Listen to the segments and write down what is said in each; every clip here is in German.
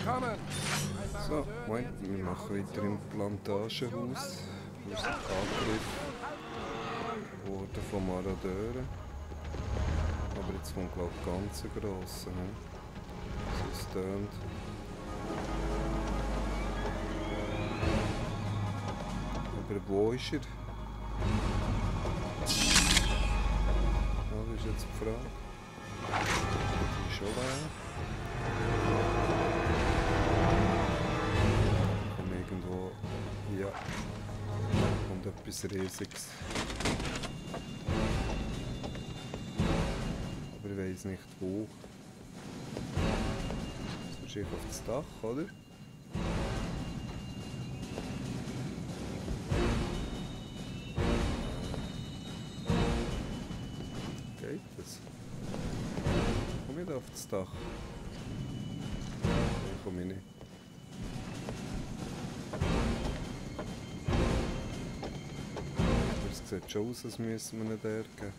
So, Moment, wir machen weiter im Plantagenhaus. Wir sind angegriffen worden von Marodeuren. Aber jetzt kommt glaube ich ganz grosse. Ne? So es tönt. Aber wo ist er? Das ist jetzt die Frage. Die ist schon leer. Ja. Und etwas Riesiges. Aber ich weiß nicht wo. Das wahrscheinlich auf das Dach, oder? Geht das? Komm ich da auf das Dach? Nein, komm ich nicht. Sieht müssen wir nicht. Dort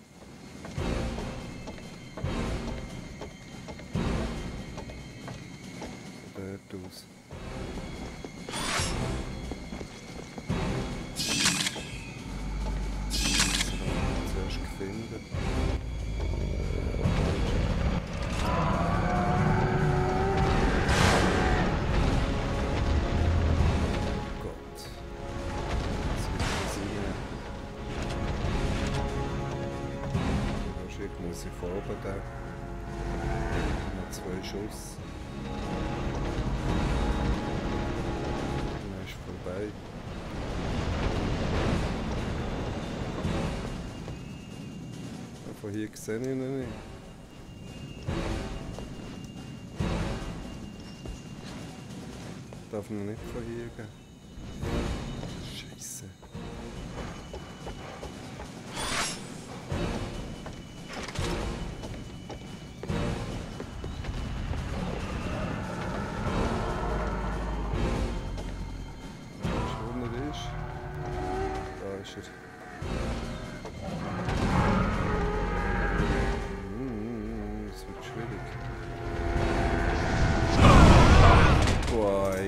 oben da. Noch zwei Schuss. Dann ist vorbei. Von hier sehe ich ihn nicht. Darf man nicht von hier gehen?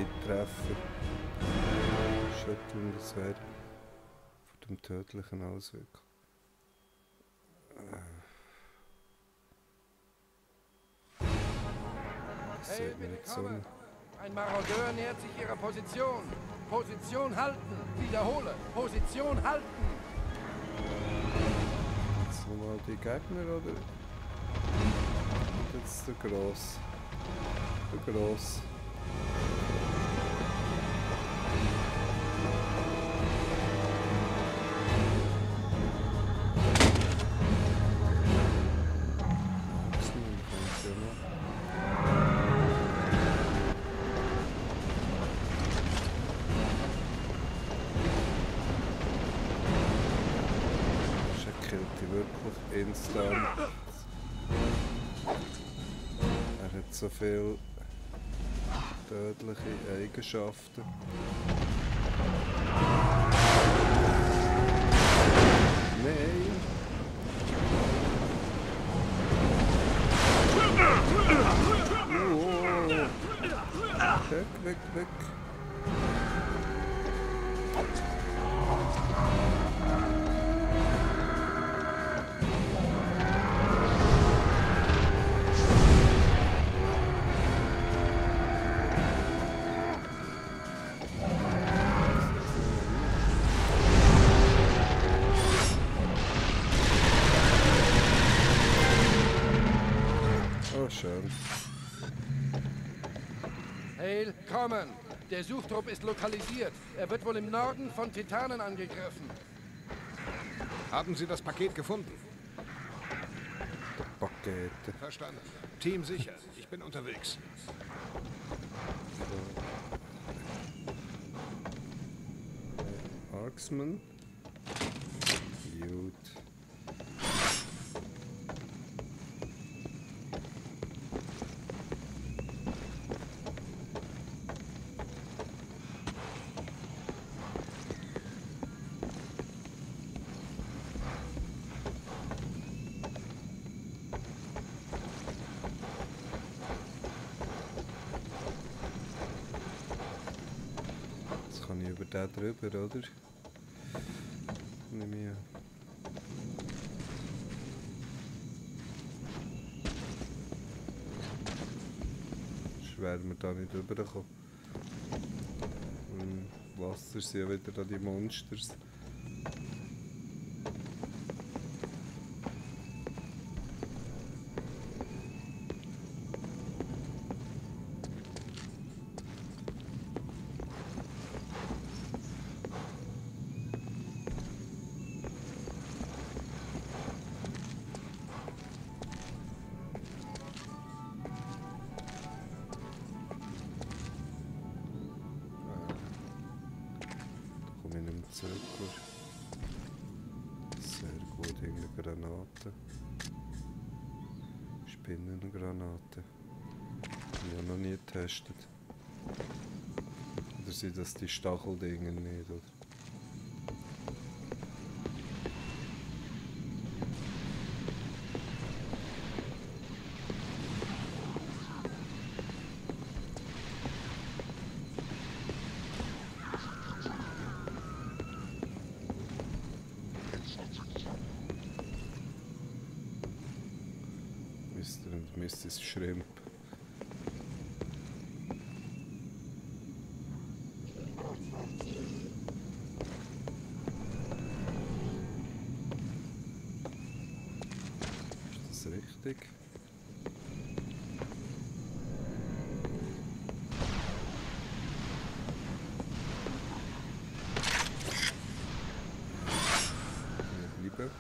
Boah, ein Treffer. Schütteln, das wäre von dem tödlichen Auswirkung. Das Hey, sieht mir bitte nicht so. kommen! Ein Marodeur nähert sich ihrer Position. Position halten! Wiederhole! Position halten! Jetzt nochmal die Gegner oder? Jetzt der Gross. Der Gross. Wirklich instant. Er hat so viele tödliche Eigenschaften. Nein! Oh. Weg, weg, weg! Oh, schön. Hale, kommen! Der Suchtrupp ist lokalisiert. Er wird wohl im Norden von Titanen angegriffen. Haben Sie das Paket gefunden? Pakete. Verstanden. Team sicher. Ich bin unterwegs. Marksman. Gut. Über den drüber, oder? Ich an. Schwer, wir da nicht rüberkommen. Im Wasser sind ja wieder da die Monsters. Gut, irgendeine Granate. Spinnengranate. Die habe ich noch nie getestet. Oder sind das die Stacheldinger nicht, oder? Mr. und Mrs. Shrimp. Ist das richtig? Hier bleiben.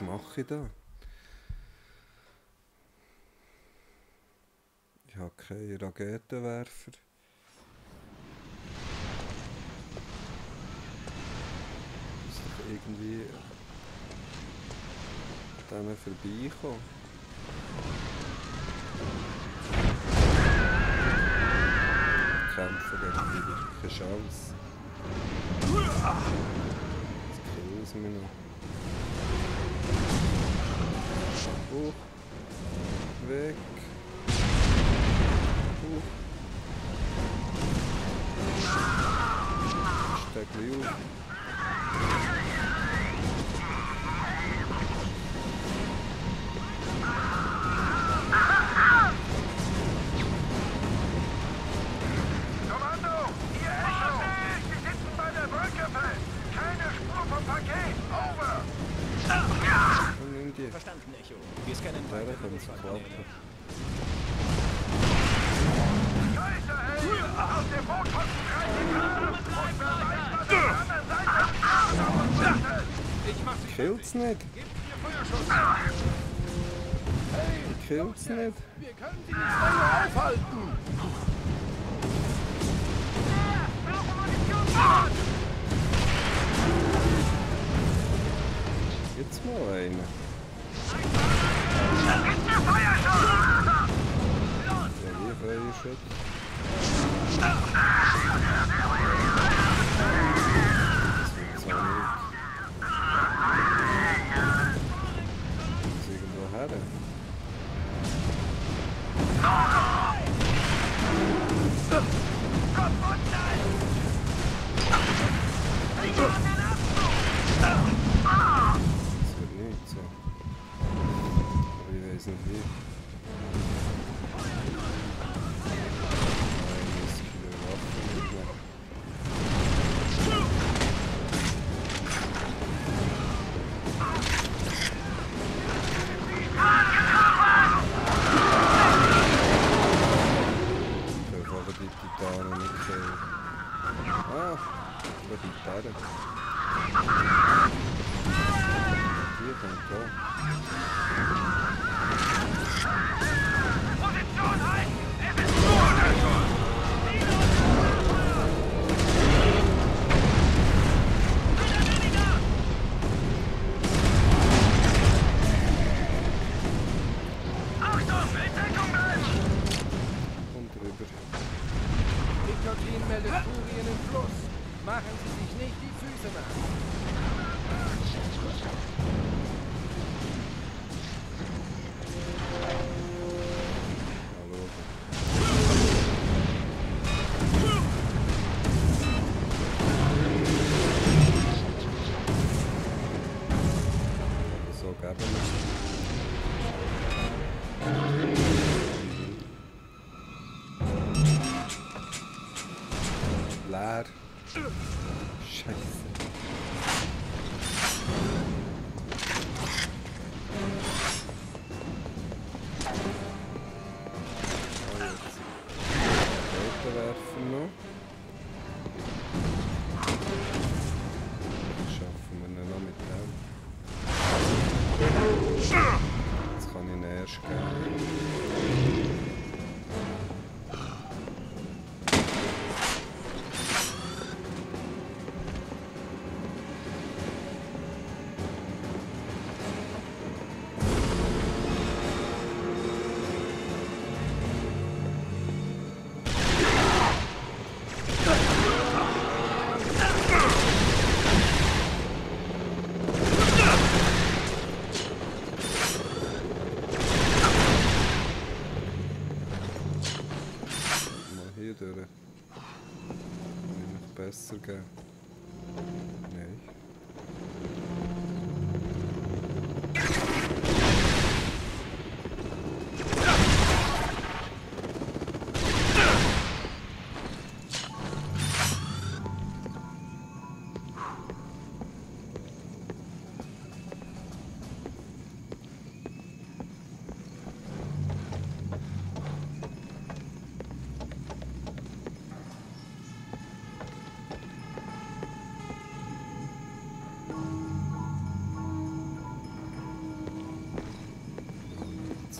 Wow. Ich da? Ich habe keinen Raketenwerfer. Muss doch irgendwie denen vorbeikommen. Kämpfen gegen die keine Chance. Killen sie mich noch. Pour. Avec. Pour. Je tacle Echo. Wir scannen weiter kann für es die klappen. Kanäle. Kaiserhelm! Aus dem Boot konnten 30 Grad! Und wer weiß, was auf der anderen Seite auf uns wartet! Ich mach sie Killt's nicht. Feuerschutz. Killt's nicht. Wir können sie nicht länger aufhalten! Jetzt mal einen. Прови, прови, шот. Aber ich Und drüber. Nikotin meldet Furien im Fluss. Machen Sie sich nicht die Füße nach.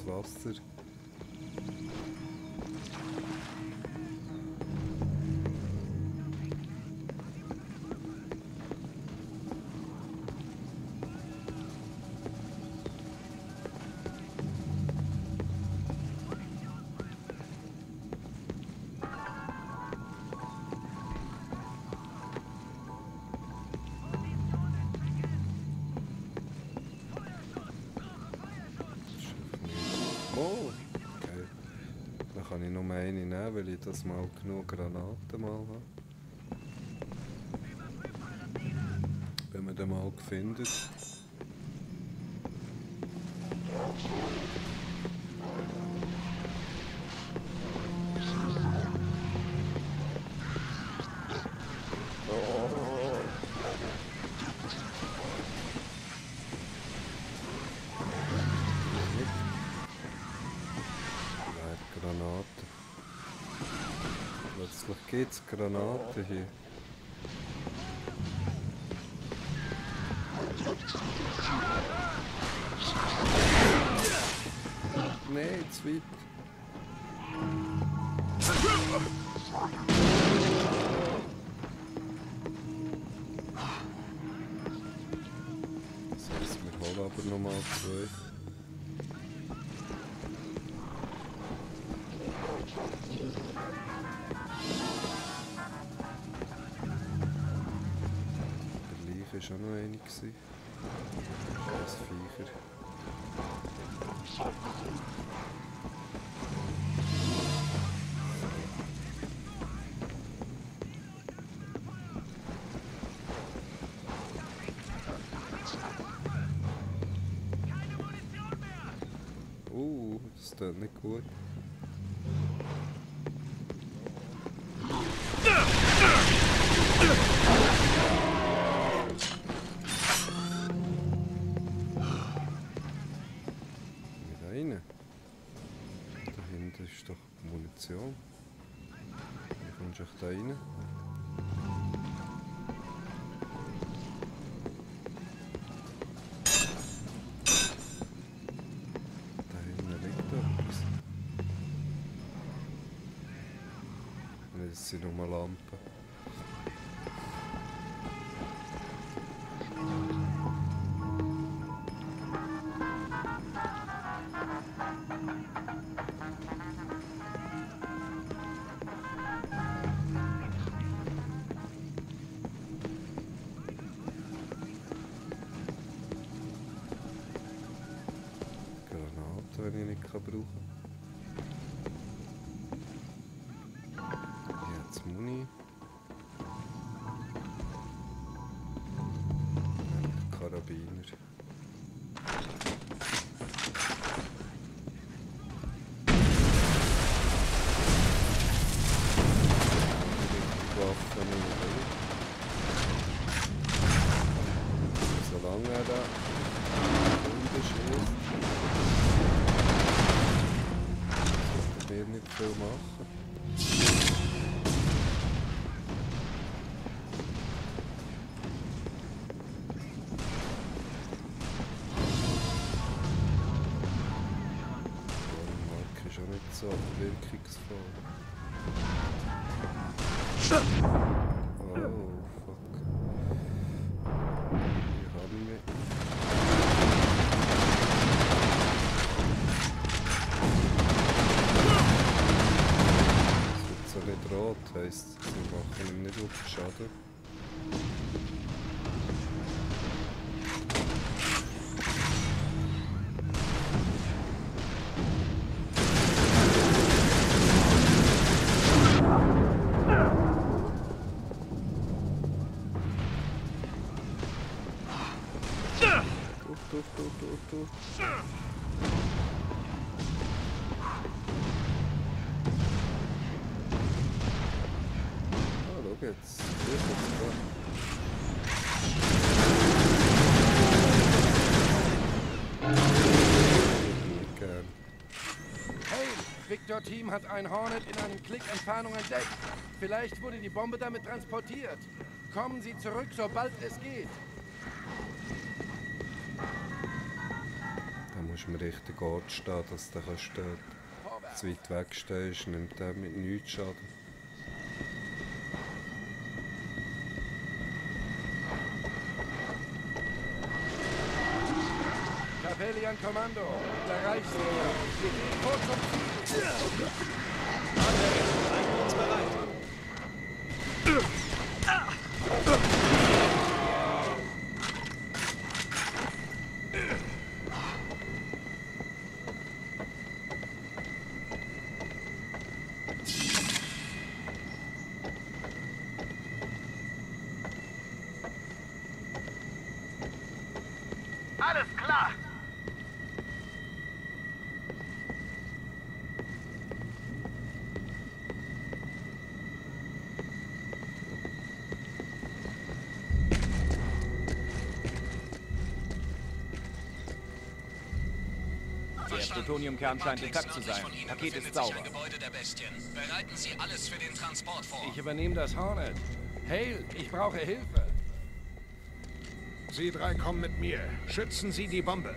Wasser. Weil ich mal genug Granaten mal habe. Wenn man den mal findet. Granaten hier. Nein, zu weit. Das heisst, wir holen aber nochmal zwei. Schon noch eine. gewesen. Das Viecher. Uh, das tut nicht gut. Nein, das sind so wirkungsvoll. Gern. Hey, Victor Team hat ein Hornet in einem Klick Entfernung entdeckt. Vielleicht wurde die Bombe damit transportiert. Kommen Sie zurück, sobald es geht. Da muss man richtig Ort stehen, dass der stehen. Vorwärts. Zu weit weg stehst, nimmt der mit nichts Schaden. Kapellian Kommando, der Reichsjäger. Wir gehen vor zum Ziel. Plutoniumkern scheint intakt zu sein. Paket ist sauber. Gebäude der Bestien. Bereiten Sie alles für den Transport vor. Ich übernehme das Hornet. Hale, ich brauche Hilfe. Sie drei kommen mit mir. Schützen Sie die Bombe.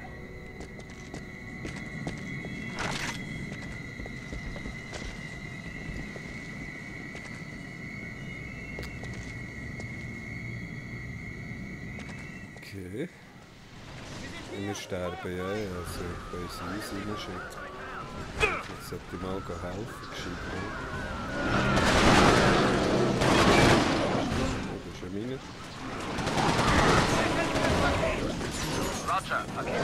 Okay. Wir sterben, ja. Also, ich kann uns uns reinschicken. Jetzt sollte ich mal helfen, gescheit das ist. Roger, Paket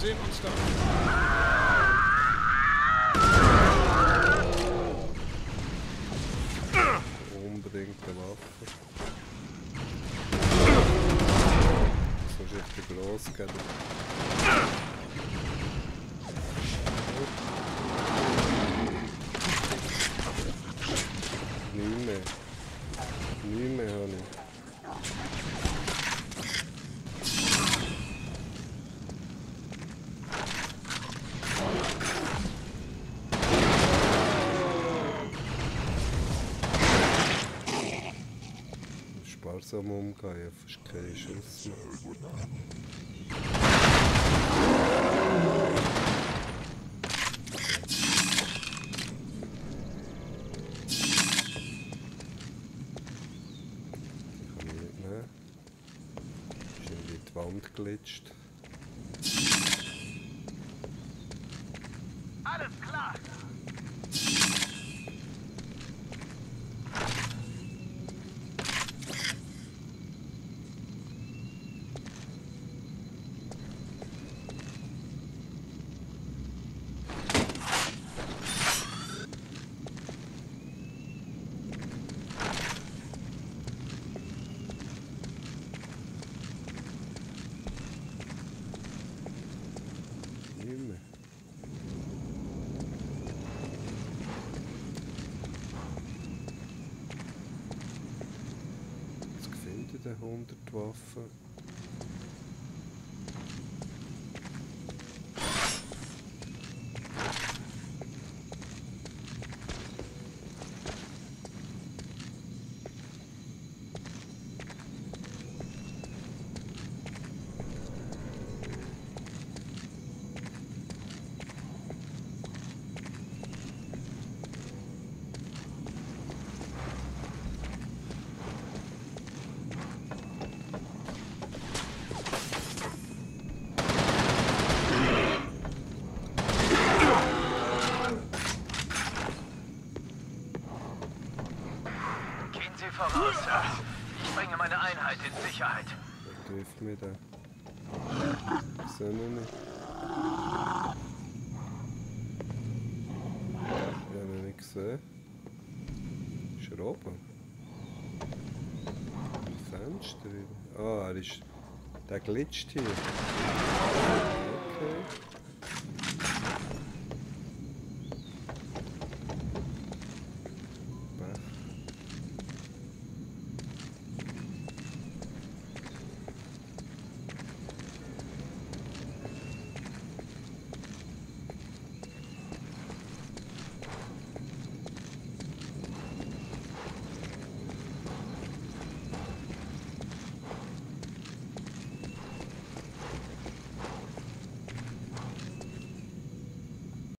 sehen uns da. Unbedingt gelaufen. Sonst richtig losgehen. langsam umgehen, Ich fast keine Schuss mehr. Wand glitscht. 700 Waffen. 8 Meter. Ist ja nur nicht. Ja, noch nicht gesehen. Schrauben. Fenster. Ah, oh, er ist. Der glitscht hier. Okay.